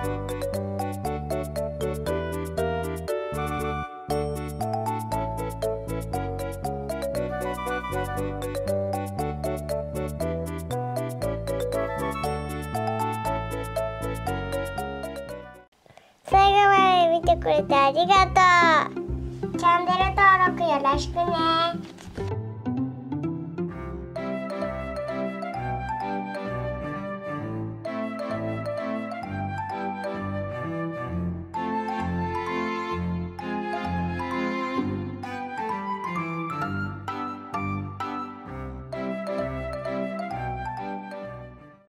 最後まで見てくれてありがとう。チャンネル登録よろしくね。